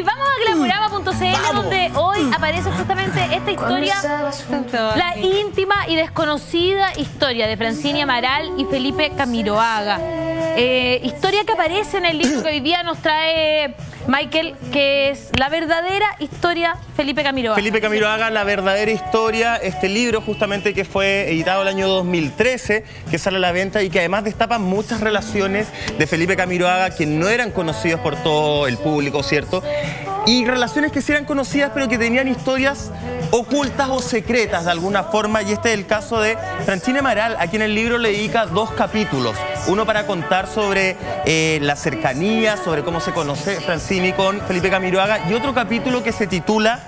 Y vamos a donde hoy aparece justamente esta historia, la íntima y desconocida historia de Francini Amaral y Felipe Camiroaga. Eh, historia que aparece en el libro que hoy día nos trae Michael, que es la verdadera historia Felipe Camiroaga. Felipe Camiroaga, la verdadera historia, este libro justamente que fue editado el año 2013, que sale a la venta y que además destapa muchas relaciones de Felipe Camiroaga que no eran conocidos por todo el público, ¿cierto? Y relaciones que sí eran conocidas pero que tenían historias ocultas o secretas de alguna forma y este es el caso de Francine Amaral, a quien el libro le dedica dos capítulos. Uno para contar sobre eh, la cercanía, sobre cómo se conoce Francini con Felipe Camiroaga y otro capítulo que se titula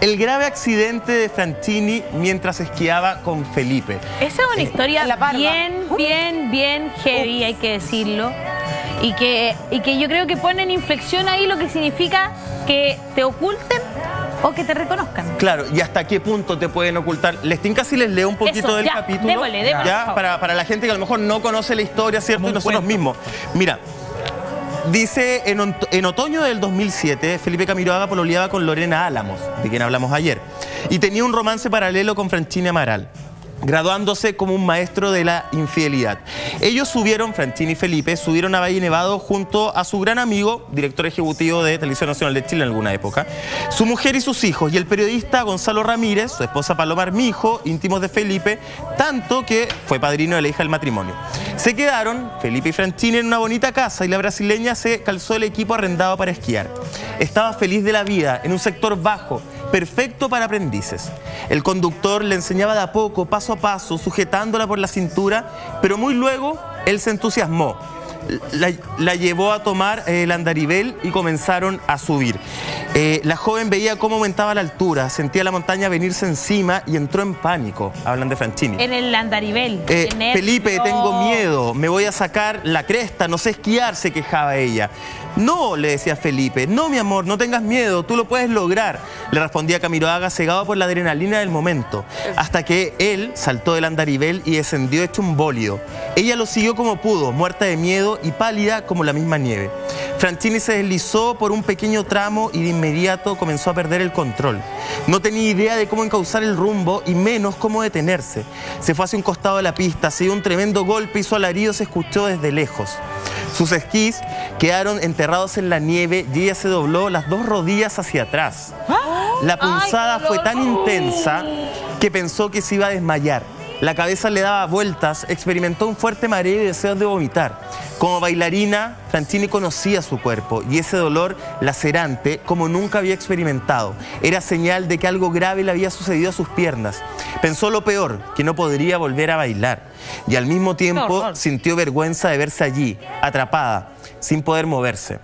el grave accidente de Francini mientras esquiaba con Felipe. Esa es una historia bien, bien, bien heavy, hay que decirlo. Y que, y que yo creo que pone en inflexión ahí lo que significa que te oculten o que te reconozcan. Claro, y hasta qué punto te pueden ocultar. Les tinca si les leo un poquito del capítulo. Démosle, démosle, ya, para, para, la gente que a lo mejor no conoce la historia, ¿cierto? Y nosotros mismos. Mira, dice en, en, otoño del 2007, Felipe Camiroaga pololeaba con Lorena Álamos, de quien hablamos ayer, y tenía un romance paralelo con Franchine Amaral graduándose como un maestro de la infidelidad. Ellos subieron, Franchini y Felipe, subieron a Valle Nevado junto a su gran amigo, director ejecutivo de Televisión Nacional de Chile en alguna época, su mujer y sus hijos, y el periodista Gonzalo Ramírez, su esposa Paloma Armijo, íntimos de Felipe, tanto que fue padrino de la hija del matrimonio. Se quedaron, Felipe y Franchini, en una bonita casa y la brasileña se calzó el equipo arrendado para esquiar. Estaba feliz de la vida, en un sector bajo, perfecto para aprendices. El conductor le enseñaba de a poco, paso a paso, sujetándola por la cintura, pero muy luego él se entusiasmó. La, llevó a tomar el andarivel y comenzaron a subir. Eh, la joven veía cómo aumentaba la altura, sentía la montaña venirse encima y entró en pánico. Hablan de Franchini. En el andarivel. Eh, Felipe, tengo miedo, me voy a sacar la cresta, no sé esquiar, se quejaba ella. No, le decía Felipe, no mi amor, no tengas miedo, tú lo puedes lograr, le respondía Camiroaga cegado por la adrenalina del momento, hasta que él saltó del andarivel y descendió hecho un bólido. Ella lo siguió como pudo, muerta de miedo y pálida como la misma nieve. Franchini se deslizó por un pequeño tramo y de inmediato comenzó a perder el control. No tenía idea de cómo encauzar el rumbo y menos cómo detenerse. Se fue hacia un costado de la pista, se dio un tremendo golpe y su alarido se escuchó desde lejos. Sus esquís quedaron enterrados en la nieve y ella se dobló las dos rodillas hacia atrás. La punzada fue tan intensa que pensó que se iba a desmayar. La cabeza le daba vueltas, experimentó un fuerte mareo y deseos de vomitar. Como bailarina, Franchini conocía su cuerpo y ese dolor lacerante como nunca había experimentado. Era señal de que algo grave le había sucedido a sus piernas. Pensó lo peor, que no podría volver a bailar. Y al mismo tiempo sintió vergüenza de verse allí, atrapada, sin poder moverse.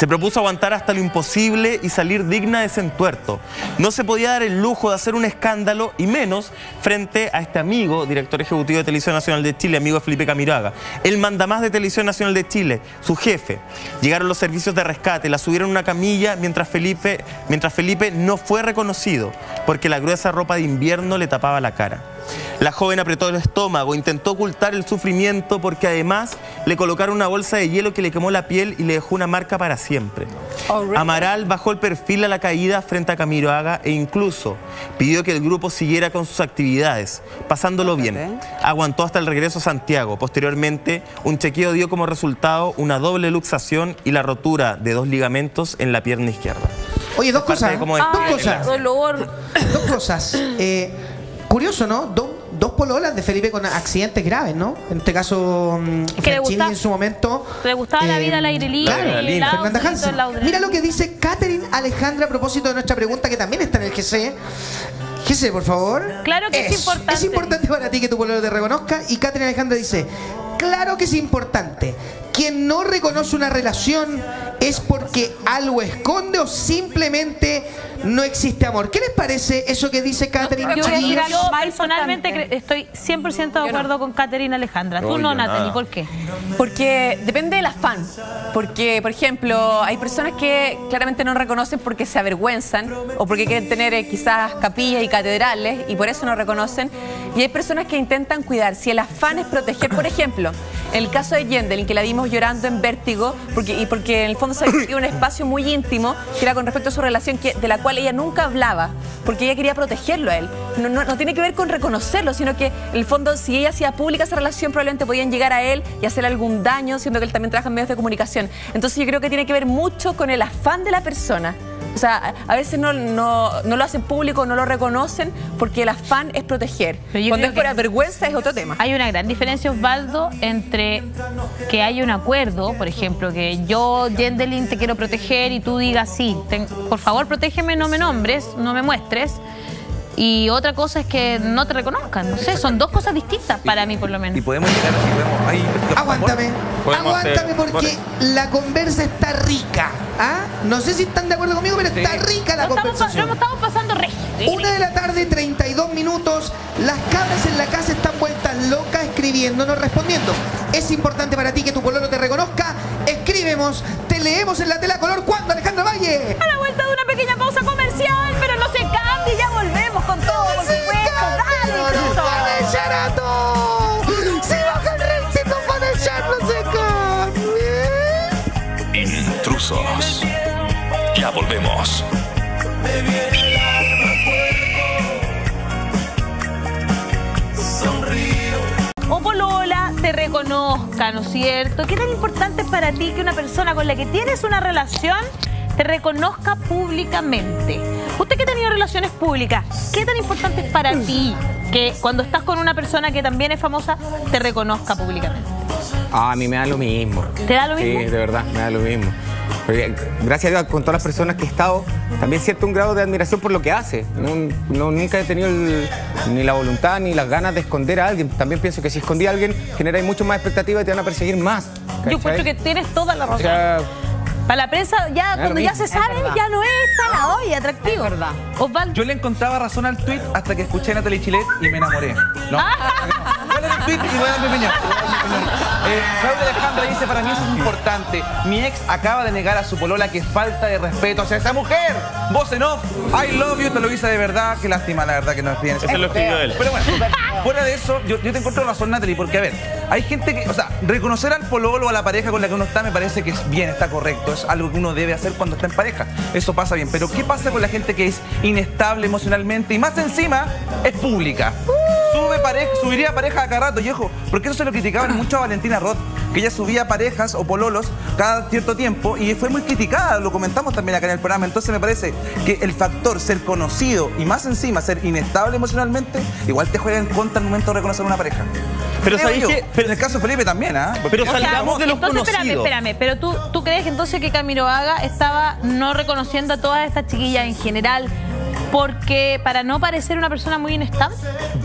Se propuso aguantar hasta lo imposible y salir digna de ese entuerto. No se podía dar el lujo de hacer un escándalo y menos frente a este amigo, director ejecutivo de Televisión Nacional de Chile, amigo de Felipe Camiroaga. El mandamás de Televisión Nacional de Chile, su jefe. Llegaron los servicios de rescate, la subieron a una camilla mientras Felipe, mientras Felipe no fue reconocido porque la gruesa ropa de invierno le tapaba la cara. La joven apretó el estómago, intentó ocultar el sufrimiento porque además le colocaron una bolsa de hielo que le quemó la piel y le dejó una marca para siempre. Oh, Amaral bajó el perfil a la caída frente a Camiroaga e incluso pidió que el grupo siguiera con sus actividades, pasándolo bien. Aguantó hasta el regreso a Santiago. Posteriormente, un chequeo dio como resultado una doble luxación y la rotura de dos ligamentos en la pierna izquierda. Oye, dos cosas. dos cosas. Dos cosas. Eh, curioso, ¿no? dos pololas de Felipe con accidentes graves, ¿no? En este caso, mm, en su momento. Le gustaba la vida al aire libre. Claro, Fernanda Hansen. Mira lo que dice Catherine Alejandra a propósito de nuestra pregunta que también está en el GC. GC, por favor. Claro que es, importante. Es importante para ti que tu pololo te reconozca. Y Catherine Alejandra dice, claro que es importante. Quien no reconoce una relación es porque algo esconde o simplemente no existe amor. ¿Qué les parece eso que dice Catherine? Yo, yo personalmente estoy 100% de acuerdo con Catherine Alejandra. Tú no, Natalie, ¿por qué? Porque depende del afán. Porque, por ejemplo, hay personas que claramente no reconocen porque se avergüenzan o porque quieren tener eh, quizás capillas y catedrales y por eso no reconocen. Y hay personas que intentan cuidar. Si el afán es proteger, por ejemplo, en el caso de Yendel, en que la vimos llorando en vértigo, porque, y porque en el fondo se había un espacio muy íntimo, que era con respecto a su relación, que, de la cual ella nunca hablaba, porque ella quería protegerlo a él. No, no, no tiene que ver con reconocerlo, sino que en el fondo, si ella hacía pública esa relación, probablemente podían llegar a él y hacerle algún daño, siendo que él también trabaja en medios de comunicación. Entonces yo creo que tiene que ver mucho con el afán de la persona. O sea, a veces no, no, no lo hacen público, no lo reconocen, porque el afán es proteger. Cuando es por que- vergüenza es otro tema. Hay una gran diferencia, Osvaldo, entre que haya un acuerdo, por ejemplo, que yo, Yendelin, te quiero proteger y tú digas, sí, ten- por favor, protégeme, no me nombres, no me muestres. Y otra cosa es que no te reconozcan, no sé, son dos cosas distintas para mí, por lo Y menos. podemos llegar así, podemos. Ahí, Aguántame, Podemos aguántame hacer- porque la conversa está rica. ¿ah? No sé si están de acuerdo conmigo, pero está rica la estamos, pa- conversación. estamos pasando regio. Una de la tarde, 32 minutos. Las cabras en la casa están vueltas locas escribiéndonos, respondiendo. Es importante para ti que tu pololo te reconozca. Escribemos, te leemos en la tela color. ¿Cuándo, Alejandro Valle? A la vuelta de una pequeña pausa comercial, pero con todo, por supuesto. Dale. ¡Si baja el! Intrusos. Ya volvemos. o polola te reconozca, ¿no es cierto? ¿Qué tan importante es para ti que una persona con la que tienes una relación te reconozca públicamente? Usted que ha tenido relaciones públicas, ¿qué tan importante es para ti que cuando estás con una persona que también es famosa te reconozca públicamente? Ah, a mí me da lo mismo. ¿Te da lo mismo? Sí, de verdad, me da lo mismo. Porque, gracias a Dios, con todas las personas que he estado, también siento un grado de admiración por lo que hace. No, no- nunca he tenido el- ni la voluntad ni las ganas de esconder a alguien. También pienso que si escondí a alguien, generáis mucho más expectativa y te van a perseguir más. Yo ¿cachai? encuentro que tienes toda la O razón. sea, Para la prensa, ya cuando ya se saben, verdad. ya no es tan hoy atractivo. Es verdad. Osvaldo, Yo le encontraba razón al tweet hasta que escuché a Natalie Chilet y me enamoré. No. Voy a leer el tweet y voy a dar mi opinión. Eh, Claudia Alejandra dice, para mí eso es importante. Mi ex acaba de negar a su polola que es falta de respeto hacia esa mujer. Voz en off, I love you, te lo hice de verdad. Qué lástima, la verdad, que no es bien. Eso lo escribió él. Pero bueno, fuera de eso, yo, yo te encuentro razón, Natalie, porque a ver, hay gente que, o sea, reconocer al pololo o a la pareja con la que uno está me parece que es bien, está correcto. Es algo que uno debe hacer cuando está en pareja. Eso pasa bien. Pero ¿qué pasa con la gente que es inestable emocionalmente y más encima es pública? Sube pareja, subiría pareja a cada rato, y ojo, porque eso se lo criticaban mucho a Valentina Roth, que ella subía parejas o pololos cada cierto tiempo y fue muy criticada, lo comentamos también acá en el programa. Entonces me parece que el factor ser conocido y más encima ser inestable emocionalmente, igual te juega en contra al momento de reconocer una pareja. Pero ¿sabéis? Pero en el caso de Felipe también, ¿ah? Pero salgamos hablamos- de los entonces, espérame, conocidos. espérame, pero tú, tú crees entonces que Camiroaga estaba no reconociendo a todas estas chiquillas en general porque para no parecer una persona muy inestable.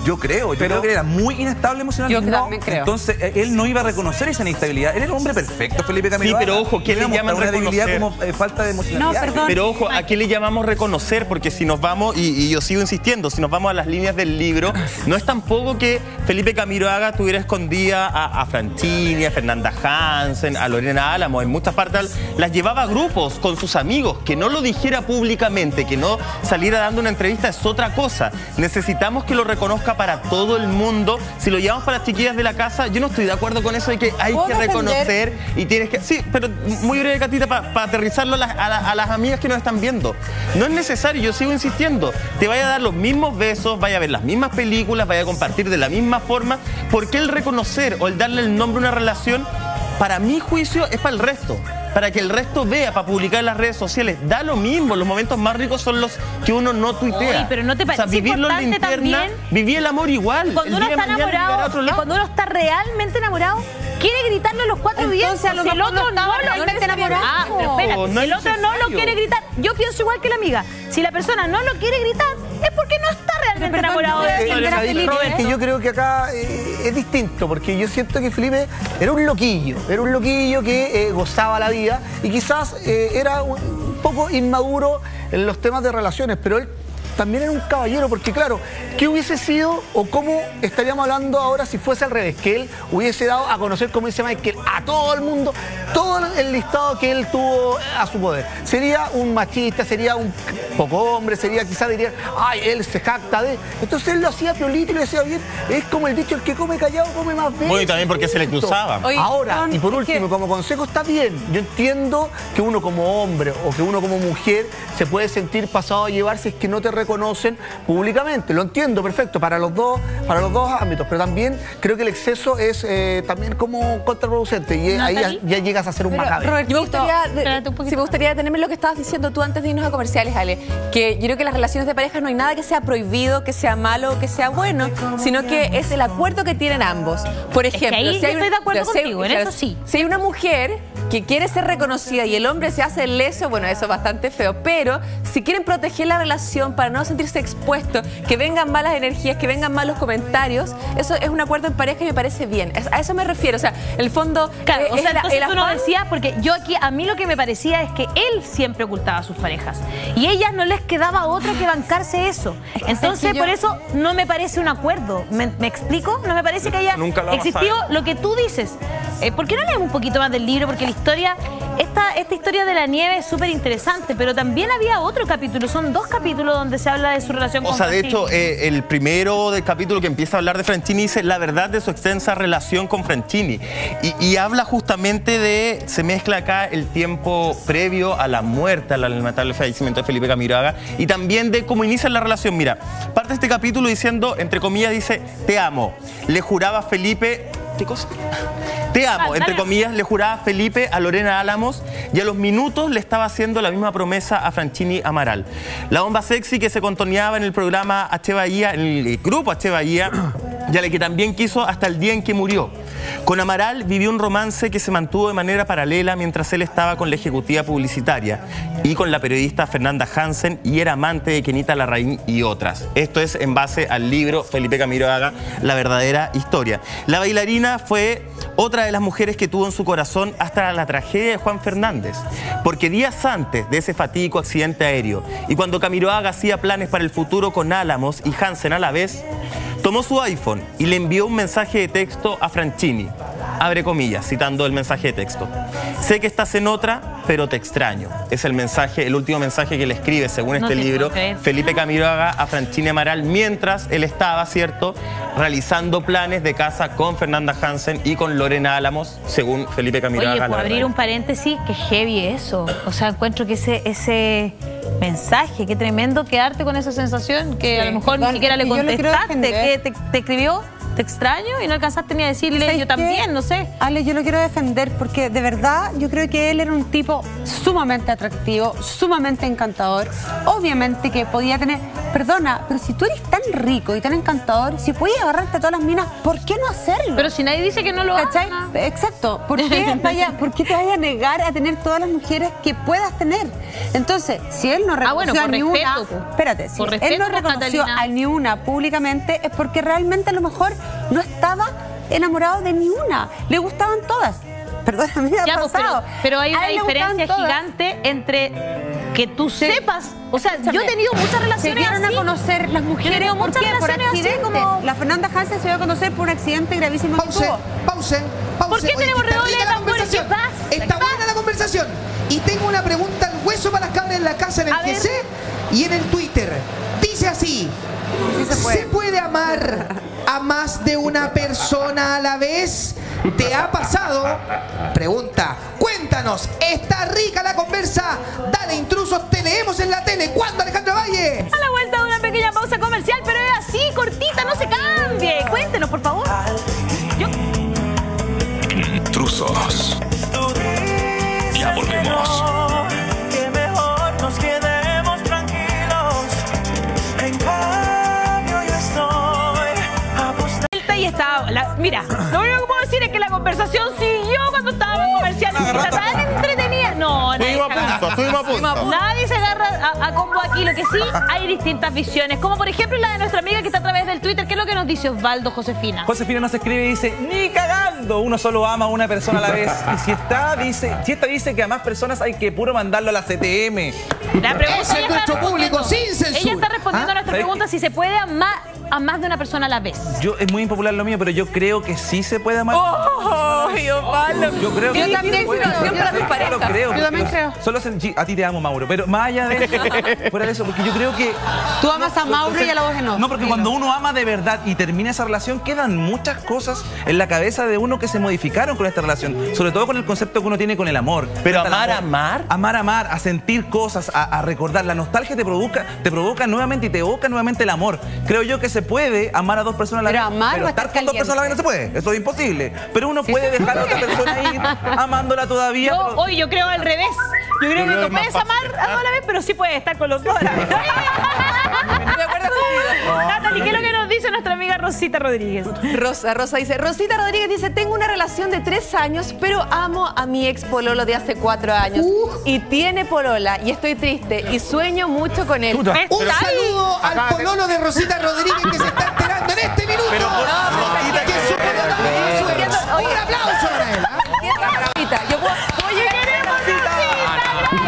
Yo creo, yo creo que era muy inestable emocionalmente. Yo también creo. Entonces, eh, él no iba a reconocer esa inestabilidad. Él era un hombre perfecto, Felipe Camilo. Sí, pero ojo, ¿qué le llaman una debilidad reconocer? como eh, falta de emocionalidad. No, perdón. Pero ojo, ¿a qué le llamamos reconocer? Porque si nos vamos, y, y yo sigo insistiendo, si nos vamos a las líneas del libro, no es tampoco que Felipe Camiroaga tuviera escondida a, a Franchini, a Fernanda Hansen, a Lorena Álamo, en muchas partes las llevaba a grupos con sus amigos, que no lo dijera públicamente, que no saliera dando una entrevista es otra cosa. Necesitamos que lo reconozca para todo el mundo. Si lo llevamos para las chiquillas de la casa, yo no estoy de acuerdo con eso de que hay ¿Puedo que reconocer y tienes que. Sí, pero muy breve, Catita, para aterrizarlo a las, a la- a las amigas que nos están viendo. No es necesario, yo sigo insistiendo. Te vaya a dar los mismos besos, vaya a ver las mismas películas, vaya a compartir de la misma forma. porque el reconocer o el darle el nombre a una relación, para mi juicio, es para el resto? Para que el resto vea, para publicar en las redes sociales. Da lo mismo, los momentos más ricos son los que uno no tuitea. Oye, pero ¿no te O sea, parece vivirlo en la importante interna, también? viví el amor igual. Cuando uno está enamorado, y cuando uno está realmente enamorado, quiere gritarle a los cuatro lo Si el otro no lo- necesariamente- enamorado. Ah, pero No el otro no lo quiere gritar, yo pienso igual que la amiga. Si la persona no lo quiere gritar, es porque no está Pero, enamorado de Felipe. Que yo creo que acá eh, es distinto, porque yo siento que Felipe era un loquillo, era un loquillo que eh, gozaba la vida y quizás eh, era un poco inmaduro en los temas de relaciones, pero él también era un caballero, porque claro, ¿qué hubiese sido o cómo estaríamos hablando ahora si fuese al revés? Que él hubiese dado a conocer, como dice Michael, a todo el mundo, todo el listado que él tuvo a su poder. Sería un machista, sería un poco hombre, sería quizá dirían, ay, él se jacta de... Entonces él lo hacía piolito y lo hacía bien. Es como el dicho, el que come callado come más bien. Bueno, y también porque se le cruzaba. Oye, Ahora, y por último, que- como consejo está bien. Yo entiendo que uno como hombre o que uno como mujer se puede sentir pasado a llevar si es que no te reconocen públicamente. Lo entiendo, perfecto, para los dos, para los dos ámbitos. Pero también creo que el exceso es eh, también como contraproducente y ahí ya, llegas a ser un Pero, macabre. Roberto, yo me gustaría, sí, me gustaría detenerme en lo que estabas diciendo tú antes de irnos a comerciales, Ale. Que yo creo que las relaciones de pareja no hay nada que sea prohibido, que sea malo, que sea bueno, sino que es el acuerdo que tienen ambos. Por que ejemplo, yo estoy de acuerdo si hay- contigo, en eso sí. Si hay una mujer que quiere ser reconocida y el hombre se hace el leso, bueno, eso es bastante feo. Pero si quieren proteger la relación para no sentirse expuestos, que vengan malas energías, que vengan malos comentarios, eso es un acuerdo en pareja y me parece bien. A eso me refiero. O sea, el fondo. Claro, eh, o es sea, la- entonces el tú no decías, porque yo aquí, a mí lo que me parecía es que él siempre ocultaba a sus parejas. Y ellas no les quedaba otra que bancarse eso. Entonces, que yo- por eso no me parece un acuerdo. ¿Me, me explico? No me parece que haya Nunca lo existido lo que tú dices. Eh, ¿Por qué no leemos un poquito más del libro? Porque la historia, esta, esta historia de la nieve es súper interesante, pero también había otro capítulo, son dos capítulos donde se habla de su relación O con sea, de hecho, eh, el primero del capítulo que empieza a hablar de Franchini dice la verdad de su extensa relación con Franchini. Y, y habla justamente de, se mezcla acá el tiempo previo a la muerte, al lamentable fallecimiento de Felipe Camiroaga, y también de cómo inicia la relación. Mira, parte este capítulo diciendo, entre comillas, dice, te amo. Le juraba Felipe... Te amo, entre comillas, le juraba Felipe a Lorena Álamos y a los minutos le estaba haciendo la misma promesa a Franchini Amaral. La bomba sexy que se contoneaba en el programa H. Bahía, en el grupo H. Bahía, y a la que también quiso hasta el día en que murió. Con Amaral vivió un romance que se mantuvo de manera paralela mientras él estaba con la ejecutiva publicitaria y con la periodista Fernanda Hansen y era amante de Kenita Larraín y otras. Esto es en base al libro Felipe Camiroaga, La verdadera historia. La bailarina fue otra de las mujeres que tuvo en su corazón hasta la tragedia de Juan Fernández. Porque días antes de ese fatídico accidente aéreo y cuando Camiroaga hacía planes para el futuro con Álamos y Hansen a la vez, tomó su iPhone y le envió un mensaje de texto a Franchini. Abre comillas, citando el mensaje de texto. Sé que estás en otra, pero te extraño. Es el mensaje, el último mensaje que le escribe, según No este te libro, creer. Felipe Camiroaga a Franchini Amaral, mientras él estaba, ¿cierto?, realizando planes de casa con Fernanda Hansen y con Lorena Álamos, según Felipe Camiroaga. Oye, abrir un paréntesis, que heavy eso. O sea, encuentro que ese, ese mensaje, qué tremendo quedarte con esa sensación que a lo mejor ni siquiera le contestaste, que te, te escribió, te extraño y no alcanzaste ni a decirle ¿Sabes yo qué? también, no sé. Ale, yo lo quiero defender porque de verdad yo creo que él era un tipo sumamente atractivo, sumamente encantador. Obviamente que podía tener, perdona, pero si tú eres tan rico y tan encantador, si puedes agarrarte a todas las minas, ¿por qué no hacerlo? Pero si nadie dice que no lo ¿Cachai? haga. Exacto. ¿Por qué, vaya, ¿Por qué te vayas a negar a tener todas las mujeres que puedas tener? Entonces, si él no Ah, bueno, reconoció por a ni respeto, una, po. espérate, si Por él no reconoció a ni una públicamente es porque realmente a lo mejor no estaba enamorado de ni una. Le gustaban todas. Perdón, a mí me ha Ya, pues, pero, pasado. pero hay una diferencia gigante entre que tú sepas. O sea, yo he tenido muchas Se relaciones dieron así. a conocer las mujeres. ¿Por muchas qué? Por accidentes. como- La Fernanda Hansen se dio a conocer por un accidente gravísimo que Pause, tuvo. pause, pause. ¿Por qué Oye, tenemos está redoble de la tambores? conversación. ¿Qué pasa? Está ¿Qué buena la conversación. Y tengo una pregunta al hueso para las cabras en la casa en el A ver. GC y en el Twitter. Dice así. Sí se puede. ¿Se puede amar a más de una persona a la vez? ¿Te ha pasado? Pregunta. Cuéntanos. ¿Está rica la conversa? Dale, intrusos, te leemos en la tele. ¿Cuándo, Alejandro Valle? A la vuelta de una pequeña pausa comercial, pero es así, cortita, no se cambie. Cuéntenos, por favor. Yo- Intrusos. Ya volvemos. Mira, lo único que puedo decir es que la conversación siguió cuando estábamos en comercial. y Está tan entretenida. No, nadie Estuvimos se a agarra. punto, estuvimos a punto. Nadie se agarra a, a combo aquí. Lo que sí, hay distintas visiones. Como por ejemplo la de nuestra amiga que está a través del Twitter. ¿Qué es lo que nos dice Osvaldo Josefina? Josefina nos escribe y dice, ni cagando, uno solo ama a una persona a la vez. Y si está, dice, si esta dice que a más personas hay que puro mandarlo a la CTM. La pregunta Ese es ella está nuestro público, respondiendo. sin censura. Ella está respondiendo ¿Ah? a nuestra ¿Sabes pregunta si se puede amar a más de una persona a la vez. Yo, es muy impopular lo mío, pero yo creo que sí se puede amar. ¡Oh, Yo creo que Yo también se puede. situación para tu Yo pareja. lo creo. Yo también creo. Solo a ti te amo, Mauro. Pero más allá de eso, fuera de eso, porque yo creo que. Tú amas a Mauro y a la voz en off. No, porque cuando uno ama de verdad y termina esa relación, quedan muchas cosas en la cabeza de uno que se modificaron con esta relación. Sobre todo con el concepto que uno tiene con el amor. Pero amar, amar. Amar, amar, a sentir cosas, a, a recordar. La nostalgia te provoca, te provoca nuevamente y te evoca nuevamente el amor. Creo yo que se puede amar a dos personas a la Pero vez. amar pero o estar estar con dos personas a la vez no se puede. Eso es imposible. Pero uno puede dejar a otra persona ir amándola todavía. Yo, pero- hoy yo creo al revés. Yo creo Yo que más puedes amar a dos a la vez, pero sí puedes estar con los dos a la vez. Estoy de acuerdo contigo. Natalie, ¿qué es lo que nos dice nuestra amiga Rosita Rodríguez? Rosa, Rosa dice, Rosita Rodríguez dice, tengo una relación de tres años, pero amo a mi ex pololo de hace cuatro años. Y tiene polola, y estoy triste, y sueño mucho con él. Un saludo al pololo de Rosita Rodríguez que se está enterando en este minuto. Pero por- que su pololo es su ex. Oye. Un aplauso para él. Rosita, yo puedo... Oye,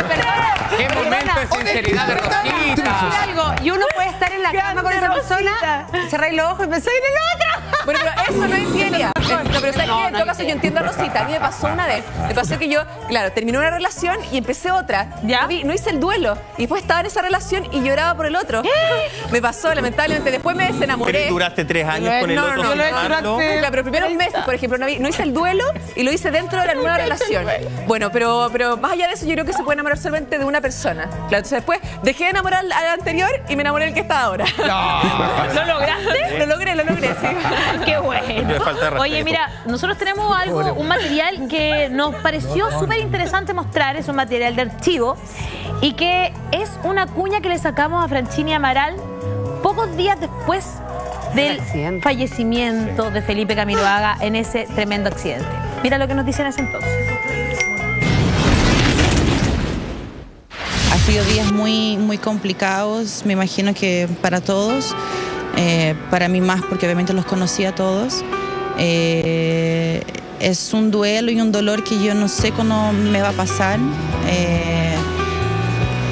perdona. ¡Qué momento de sinceridad de Rosita! algo, y uno puede estar en la cama con esa persona, cerrar los ojos y pensar en el otro. Bueno, pero eso no es infidelidad. No, pero ¿sabes qué? En todo caso, yo entiendo a Rosita. A mí me pasó una vez. Me pasó que yo, claro, terminé una relación y empecé otra. ¿Ya? No, vi- no hice el duelo. Y después estaba en esa relación y lloraba por el otro. Me pasó, lamentablemente. Después me desenamoré. Pero duraste tres años con el No, no, otro no, hecho amarlo. Claro, pero los primeros meses, por ejemplo, no, vi- no hice el duelo y lo hice dentro de la nueva relación. Bueno, pero, pero más allá de eso, yo creo que se puede enamorar solamente de una persona. Claro, entonces después dejé de enamorar al, anterior y me enamoré del que está ahora. ¿Lo lograste? lo logré, lo logré, sí. Qué bueno. Respeto. Oye, mira, nosotros tenemos algo, un material que nos pareció súper interesante mostrar, es un material de archivo, y que es una cuña que le sacamos a Franchini Amaral pocos días después del accidente. fallecimiento de Felipe Camiroaga en ese tremendo accidente. Mira lo que nos dicen en ese entonces. Ha sido días muy, muy complicados, me imagino que para todos, eh, para mí más porque obviamente los conocí a todos. Eh, es un duelo y un dolor que yo no sé cómo me va a pasar. Eh,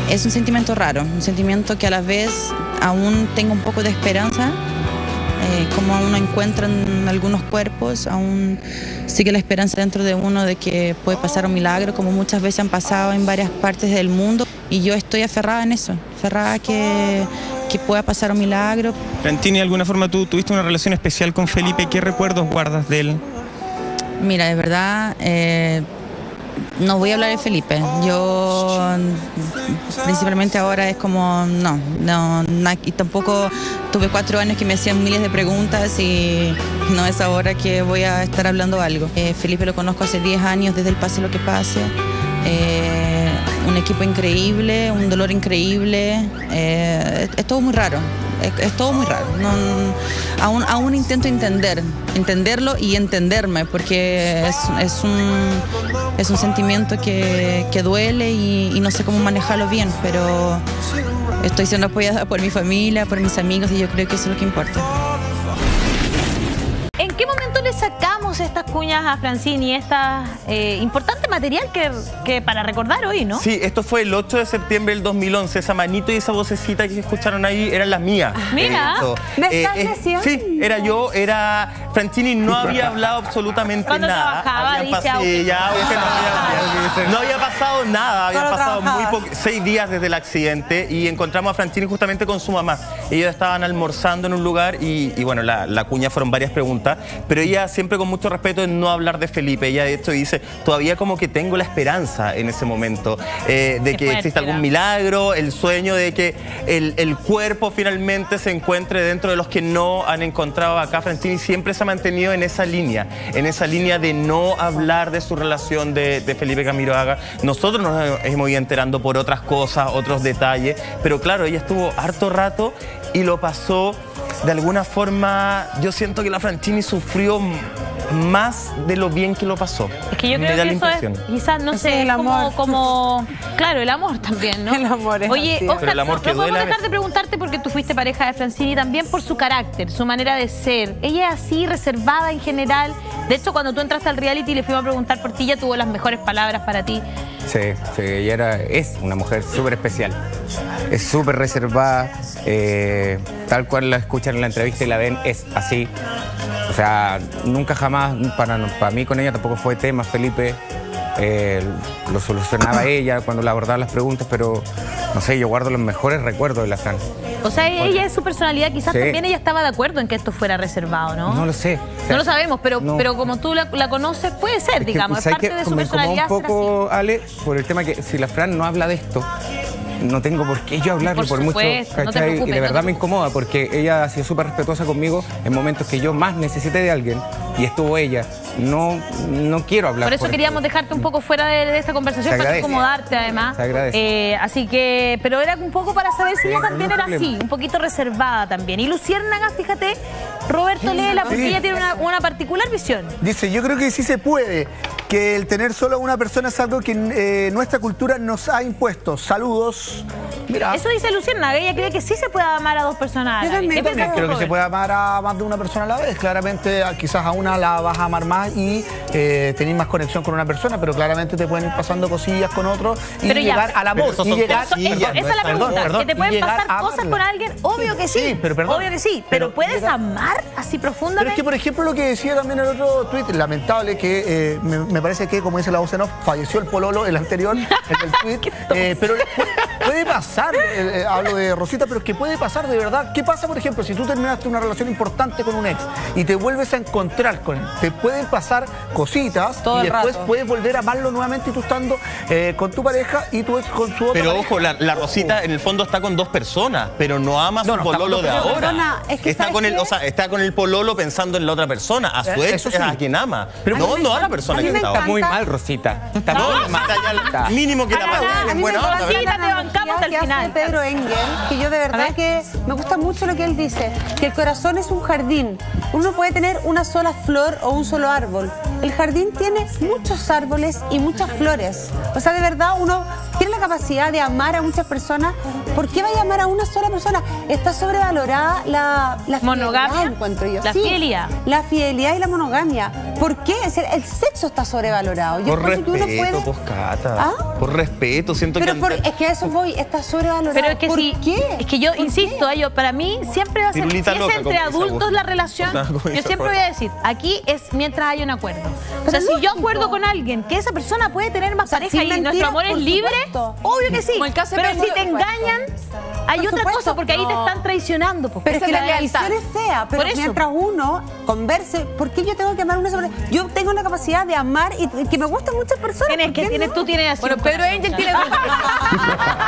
es un sentimiento raro, un sentimiento que a la vez aún tengo un poco de esperanza, eh, como uno encuentra en algunos cuerpos, aún sigue la esperanza dentro de uno de que puede pasar un milagro, como muchas veces han pasado en varias partes del mundo, y yo estoy aferrada en eso, aferrada a que, que pueda pasar un milagro. Frantini, de alguna forma tú tuviste una relación especial con Felipe. ¿Qué recuerdos guardas de él? Mira, de verdad, eh, no voy a hablar de Felipe. Yo principalmente ahora es como, no, no, na- y tampoco tuve cuatro años que me hacían miles de preguntas y no es ahora que voy a estar hablando algo. Eh, Felipe lo conozco hace 10 años, desde el pase lo que pase. Eh, un equipo increíble, un dolor increíble. eh, es, todo muy raro. Es, todo muy raro. No, aún, intento entender, entenderlo y entenderme, porque es, es un, es un sentimiento que, duele y no sé cómo manejarlo bien, pero estoy siendo apoyada por mi familia, por mis amigos y yo creo que eso es lo que importa. Estas cuñas a Francini, esta eh, importante material que, que para recordar hoy, ¿no? Sí, esto fue el 8 de septiembre del 2011. Esa manito y esa vocecita que escucharon ahí eran las mías. Mira, De hecho. ¿me estás eh, diciendo? Sí, era yo, era... Francini no había hablado absolutamente Cuando nada. trabajaba, Habían dice, pas- aunque- sí, ya, aunque no, había, no había pasado nada, había Cuando pasado muy poco, seis días desde el accidente y encontramos a Francini justamente con su mamá. Ellos estaban almorzando en un lugar y, y bueno, la, la cuña fueron varias preguntas, pero ella siempre con mucho respeto en no hablar de Felipe. Ella de hecho dice, todavía como que tengo la esperanza en ese momento eh, de que exista algún milagro, el sueño de que el, el cuerpo finalmente se encuentre dentro de los que no han encontrado acá. Francini siempre se ha mantenido en esa línea, en esa línea de no hablar de su relación de, de Felipe Camiroaga. Nosotros nos hemos ido enterando por otras cosas, otros detalles, pero claro, ella estuvo harto rato y lo pasó de alguna forma. Yo siento que la Francini sufrió más de lo bien que lo pasó. Es que yo Me creo da que la eso es, impresión. quizás, no sé, el como, amor. como, claro, el amor también, ¿no? El amor es Oye, así. Oscar, Pero el amor no, que no podemos dejar de preguntarte porque tú fuiste pareja de Francini también por su carácter, su manera de ser. Ella es así, reservada en general. De hecho, cuando tú entraste al reality y le fuimos a preguntar por ti, ella tuvo las mejores palabras para ti. Sí, sí, ella era, es una mujer súper especial. Es súper reservada, eh, tal cual la escuchan en la entrevista y la ven, es así. O sea, nunca jamás, para, para mí con ella tampoco fue tema, Felipe. eh, lo solucionaba ella cuando le abordaba las preguntas, pero no sé, yo guardo los mejores recuerdos de la Fran. O sea, ella es su personalidad, quizás Sí. también ella estaba de acuerdo en que esto fuera reservado, ¿no? No lo sé. O sea, No lo sabemos, pero, no. pero como tú la, la conoces, puede ser, Es que, digamos, es ¿sabes parte de su me personalidad. un poco, Ale, por el tema que si la Fran no habla de esto, no tengo por qué yo hablarlo Por por, mucho, supuesto, no te ¿cachai? y de no verdad te me incomoda porque ella ha sido súper respetuosa conmigo en momentos que yo más necesité de alguien y estuvo ella. No, no quiero hablar. Por eso queríamos dejarte un poco fuera de, de esta conversación, para incomodarte además. Se agradece. Eh, así que, pero era un poco para saber si ella también era problema. así, un poquito reservada también. Y Luciérnaga, fíjate, Roberto Lela, porque ella tiene una, una particular visión. Dice, yo creo que sí se puede, que el tener solo a una persona es algo que eh, nuestra cultura nos ha impuesto. Saludos. Mira, Eso dice Luciérnaga, ella cree que sí se puede amar a dos personas. Yo también ¿Qué también creo que se puede amar a más de una persona a la vez. Claramente, quizás a una la vas a amar más y eh, tener más conexión con una persona, pero claramente te pueden ir pasando cosillas con otro y Pero ya, llegar al pero amor. esos Y son llegar, Eso- eso- cosillas, esa es la pregunta. perdón, que te pueden pasar cosas con alguien, obvio que sí. Sí, pero perdón. Obvio que sí. Pero Pero, ¿puedes llegar- amar así Pero profundamente? es que, por ejemplo, lo que decía también el otro tweet, lamentable que eh, me, me parece que, como dice la voz en off, falleció el pololo, el anterior, el del tweet. Eh, pero puede, pasar, eh, eh, hablo de Rosita, pero es que puede pasar de verdad. ¿Qué pasa, por ejemplo, si tú terminaste una relación importante con un ex y te vuelves a encontrar con él? Te pueden pasar cositas Todo y el después rato. puedes volver a amarlo nuevamente y tú estando eh, con tu pareja y tú con su otra Pero pareja. ojo, la, la Rosita en el fondo está con dos personas, pero no ama su No, con pololo de ahora. Perdona, es que está ¿sabes con el, qué? o sea, está con el pololo pensando en la otra persona. A su Eh, ex eso es sí. a quien ama. Pero no, no a la persona a que está Está muy mal, Rosita. Está No, muy Rosita, mal. el mínimo que la paguen a en buena onda. ¿verdad? te bancamos hace final. Pedro Engel, que yo de A verdad ver. que me gusta mucho lo que él dice, que el corazón es un jardín. Uno puede tener una sola flor o un solo árbol. El jardín tiene muchos árboles y muchas flores. O sea, de verdad uno tiene la capacidad de amar a muchas personas. ¿Por qué vaya a amar a una sola persona? Está sobrevalorada la, la Monogamia. Encuentro yo. La Sí, fidelidad. La fidelidad y la monogamia. ¿Por qué? Es decir, El sexo está sobrevalorado. Yo Por encuentro que uno respeto, puede- pues, Cata. ¿Ah? Por respeto, siento Pero que... por- es que a eso voy, está sobrevalorado. Pero es que ¿Por sí, qué? es que yo ¿Por insisto, yo, para mí siempre va a ser, si es entre adultos la relación, O yo siempre voy a decir, aquí es mientras hay un acuerdo. O sea, Pero si yo acuerdo con alguien que esa persona puede tener más sea, pareja y nuestro amor es libre, supuesto. obvio que sí. Como el caso de Pero si te engañan, hay Por otra supuesto. cosa, porque ahí te están traicionando. pues. Pero es que la traición es fea, pero Por eso. mientras uno converse, ¿por qué yo tengo que amar a una sola? Yo tengo la capacidad de amar y que me gustan muchas personas. Tienes ¿por que tienes, no? tú tienes así Bueno, Pedro Angel tiene